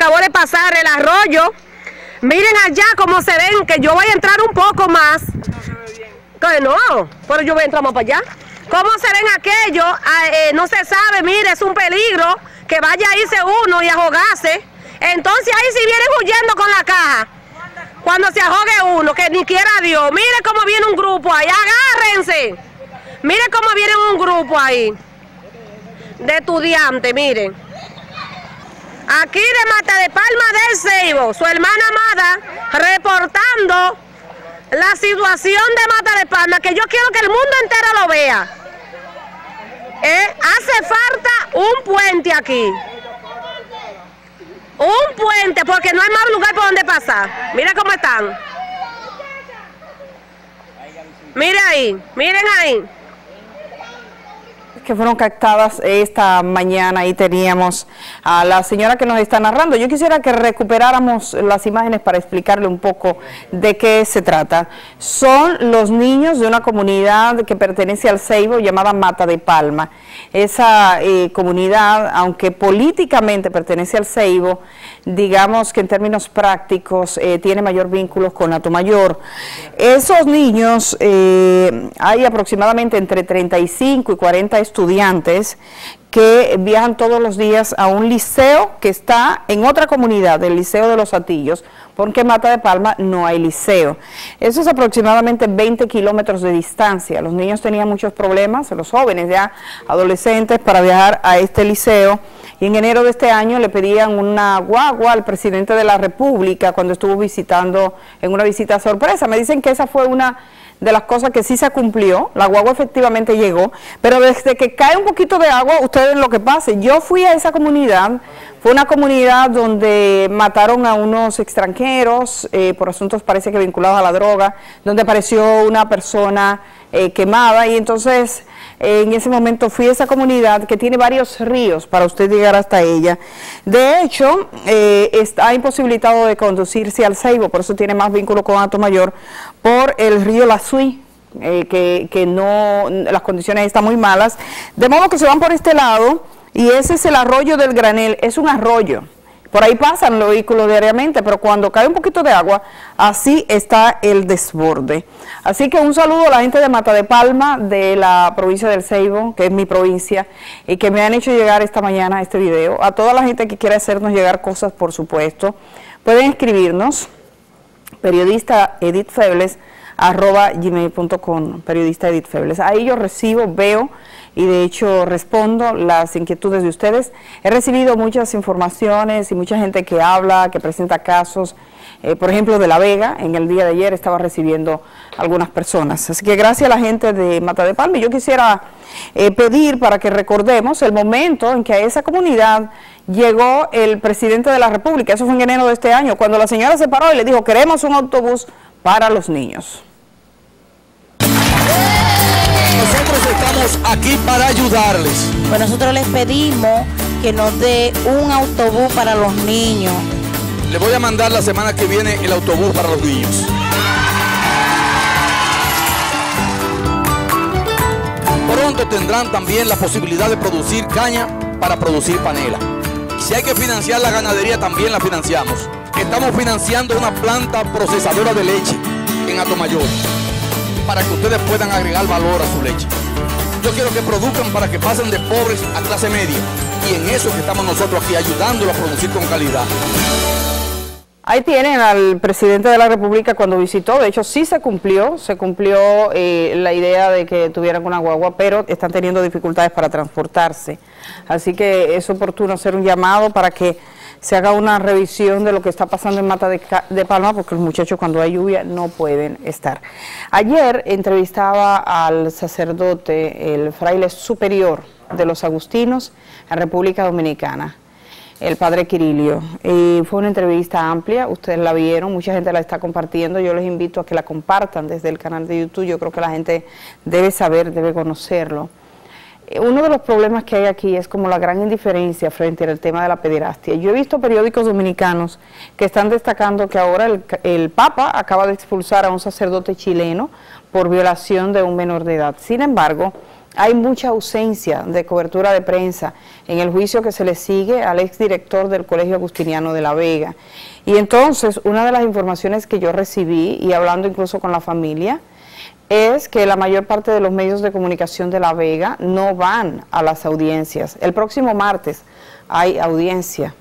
acabó de pasar el arroyo. Miren allá cómo se ven, que yo voy a entrar un poco más. Que no, pero yo voy a entrar más para allá. ¿Cómo se ven aquellos? Ah, eh, no se sabe, mire, es un peligro que vaya a irse uno y ahogarse. Entonces ahí si vienen huyendo con la caja. Cuando se ahogue uno, que ni quiera Dios. Mire cómo viene un grupo ahí, agárrense. Mire cómo viene un grupo ahí. De estudiantes, miren. Aquí de Mata de Palma del Ceibo, su hermana amada, reportando la situación de Mata de Palma, que yo quiero que el mundo entero lo vea. Eh, hace falta un puente aquí. Un puente, porque no hay más lugar por donde pasar. Mira cómo están. Mire ahí, miren ahí que fueron captadas esta mañana y teníamos a la señora que nos está narrando. Yo quisiera que recuperáramos las imágenes para explicarle un poco de qué se trata. Son los niños de una comunidad que pertenece al Ceibo llamada Mata de Palma. Esa eh, comunidad, aunque políticamente pertenece al Ceibo, digamos que en términos prácticos eh, tiene mayor vínculos con Mayor. Esos niños, eh, hay aproximadamente entre 35 y 40 estudiantes que viajan todos los días a un liceo que está en otra comunidad, el Liceo de los Atillos, porque en Mata de Palma no hay liceo. Eso es aproximadamente 20 kilómetros de distancia. Los niños tenían muchos problemas, los jóvenes ya adolescentes, para viajar a este liceo. Y en enero de este año le pedían una guagua al presidente de la República cuando estuvo visitando en una visita sorpresa. Me dicen que esa fue una de las cosas que sí se cumplió, la guagua efectivamente llegó, pero desde que cae un poquito de agua, ustedes lo que pase, yo fui a esa comunidad, fue una comunidad donde mataron a unos extranjeros, eh, por asuntos parece que vinculados a la droga, donde apareció una persona eh, quemada y entonces en ese momento fui a esa comunidad que tiene varios ríos para usted llegar hasta ella. De hecho, eh, está imposibilitado de conducirse al Ceibo, por eso tiene más vínculo con Alto Mayor, por el río La eh, que, que no, las condiciones están muy malas. De modo que se van por este lado y ese es el arroyo del Granel, es un arroyo. Por ahí pasan los vehículos diariamente, pero cuando cae un poquito de agua, así está el desborde. Así que un saludo a la gente de Mata de Palma, de la provincia del Ceibo, que es mi provincia, y que me han hecho llegar esta mañana este video. A toda la gente que quiere hacernos llegar cosas, por supuesto, pueden escribirnos, periodista Edith Febles, arroba gmail.com, periodista Edith Febles. Ahí yo recibo, veo y de hecho respondo las inquietudes de ustedes. He recibido muchas informaciones y mucha gente que habla, que presenta casos, eh, por ejemplo de La Vega, en el día de ayer estaba recibiendo algunas personas. Así que gracias a la gente de Mata de Palma, yo quisiera eh, pedir para que recordemos el momento en que a esa comunidad llegó el presidente de la República, eso fue en enero de este año, cuando la señora se paró y le dijo, queremos un autobús para los niños. Estamos aquí para ayudarles. Pues nosotros les pedimos que nos dé un autobús para los niños. Le voy a mandar la semana que viene el autobús para los niños. Pronto tendrán también la posibilidad de producir caña para producir panela. Si hay que financiar la ganadería, también la financiamos. Estamos financiando una planta procesadora de leche en Atomayor para que ustedes puedan agregar valor a su leche. Yo quiero que produzcan para que pasen de pobres a clase media. Y en eso que estamos nosotros aquí, ayudándolos a producir con calidad. Ahí tienen al presidente de la República cuando visitó, de hecho sí se cumplió, se cumplió eh, la idea de que tuvieran una guagua, pero están teniendo dificultades para transportarse. Así que es oportuno hacer un llamado para que se haga una revisión de lo que está pasando en Mata de, Palma, porque los muchachos cuando hay lluvia no pueden estar. Ayer entrevistaba al sacerdote, el fraile superior de los agustinos en República Dominicana, el padre Quirilio. Y fue una entrevista amplia, ustedes la vieron, mucha gente la está compartiendo, yo les invito a que la compartan desde el canal de YouTube, yo creo que la gente debe saber, debe conocerlo. Uno de los problemas que hay aquí es como la gran indiferencia frente al tema de la pederastia. Yo he visto periódicos dominicanos que están destacando que ahora el, Papa acaba de expulsar a un sacerdote chileno por violación de un menor de edad. Sin embargo, hay mucha ausencia de cobertura de prensa en el juicio que se le sigue al exdirector del Colegio Agustiniano de La Vega. Y entonces, una de las informaciones que yo recibí, y hablando incluso con la familia, es que la mayor parte de los medios de comunicación de La Vega no van a las audiencias. El próximo martes hay audiencia.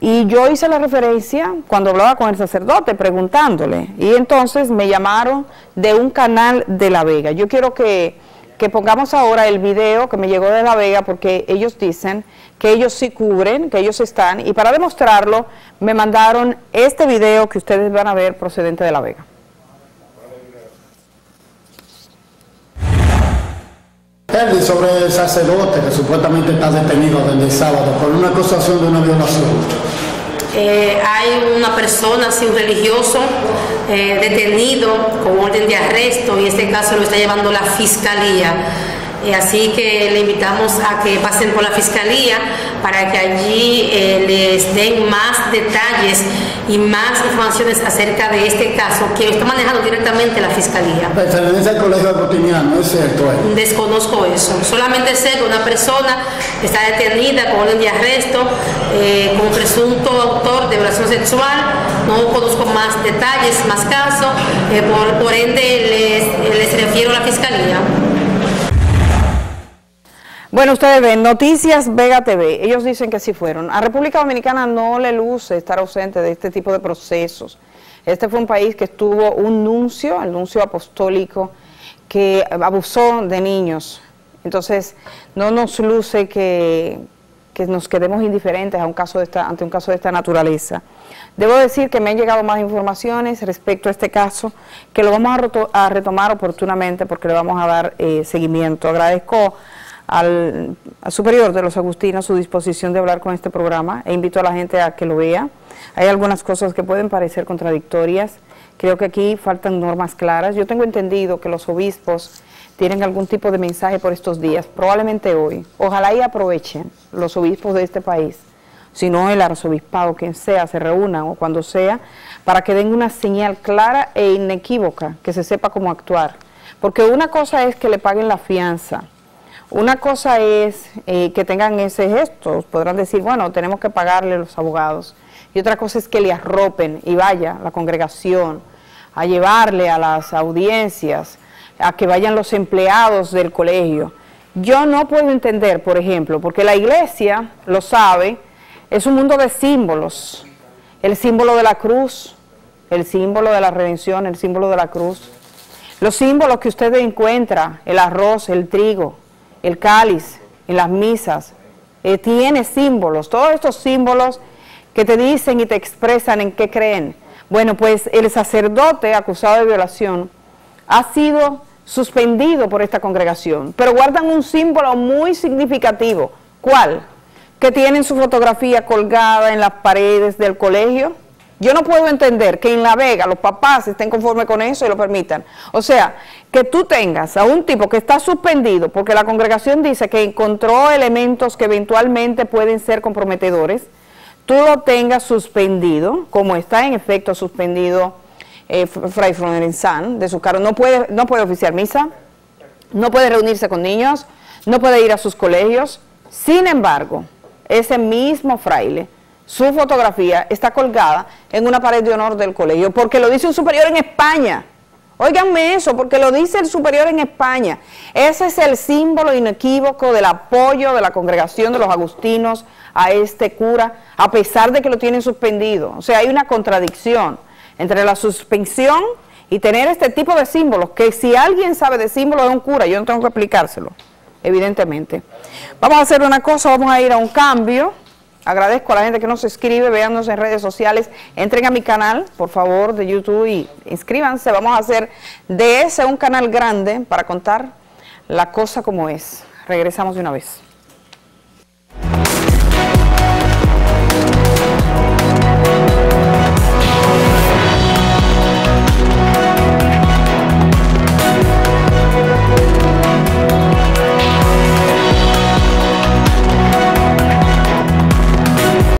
Y yo hice la referencia cuando hablaba con el sacerdote preguntándole. Y entonces me llamaron de un canal de La Vega. Yo quiero que, que pongamos ahora el video que me llegó de La Vega porque ellos dicen que ellos sí cubren, que ellos están. Y para demostrarlo me mandaron este video que ustedes van a ver procedente de La Vega. Sobre el sacerdote que supuestamente está detenido desde el sábado por una acusación de una violación. Eh, hay una persona, así un religioso, eh, detenido con orden de arresto y este caso lo está llevando la fiscalía. Eh, así que le invitamos a que pasen por la fiscalía para que allí les den más detalles y más informaciones acerca de este caso que está manejando directamente la fiscalía. Pertenece al colegio agustiniano, ¿es cierto? eh? Desconozco eso. Solamente sé que una persona está detenida con orden de arresto eh, como presunto autor de violación sexual. No conozco más detalles, más casos. eh, por, por ende, les, les refiero a la fiscalía. Bueno, ustedes ven, Noticias Vega TV, ellos dicen que sí fueron. A República Dominicana no le luce estar ausente de este tipo de procesos. Este fue un país que tuvo un nuncio, el nuncio apostólico, que abusó de niños. Entonces, no nos luce que, que nos quedemos indiferentes a un caso de esta, ante un caso de esta naturaleza. Debo decir que me han llegado más informaciones respecto a este caso, que lo vamos a retomar oportunamente porque le vamos a dar eh, seguimiento. Agradezco al, superior de los Agustinos su disposición de hablar con este programa e invito a la gente a que lo vea. Hay algunas cosas que pueden parecer contradictorias. Creo que aquí faltan normas claras. Yo tengo entendido que los obispos tienen algún tipo de mensaje por estos días, probablemente hoy. Ojalá y aprovechen los obispos de este país, si no el arzobispado, quien sea, se reúnan o cuando sea, para que den una señal clara e inequívoca, que se sepa cómo actuar. Porque una cosa es que le paguen la fianza, una cosa es eh, que tengan ese gesto, podrán decir, bueno, tenemos que pagarle los abogados. Y otra cosa es que le arropen y vaya la congregación a llevarle a las audiencias, a que vayan los empleados del colegio. Yo no puedo entender, por ejemplo, porque la iglesia, lo sabe, es un mundo de símbolos. El símbolo de la cruz, el símbolo de la redención, el símbolo de la cruz. Los símbolos que usted encuentra, el arroz, el trigo, el cáliz, en las misas, eh, tiene símbolos, todos estos símbolos que te dicen y te expresan en qué creen. Bueno, pues el sacerdote acusado de violación ha sido suspendido por esta congregación, pero guardan un símbolo muy significativo. ¿Cuál? Que tienen su fotografía colgada en las paredes del colegio. Yo no puedo entender que en La Vega los papás estén conformes con eso y lo permitan. O sea, que tú tengas a un tipo que está suspendido porque la congregación dice que encontró elementos que eventualmente pueden ser comprometedores, tú lo tengas suspendido, como está en efecto suspendido eh, Fray Florenzán de su cargo, no puede, no puede oficiar misa, no puede reunirse con niños, no puede ir a sus colegios. Sin embargo, ese mismo fraile, su fotografía está colgada en una pared de honor del colegio, porque lo dice un superior en España. Óiganme eso, porque lo dice el superior en España. Ese es el símbolo inequívoco del apoyo de la congregación de los agustinos a este cura, a pesar de que lo tienen suspendido. O sea, hay una contradicción entre la suspensión y tener este tipo de símbolos, que si alguien sabe de símbolos de un cura, yo no tengo que explicárselo, evidentemente. Vamos a hacer una cosa, vamos a ir a un cambio. Agradezco a la gente que nos escribe, véannos en redes sociales, entren a mi canal, por favor, de YouTube y inscríbanse. Vamos a hacer de ese un canal grande para contar la cosa como es. Regresamos de una vez.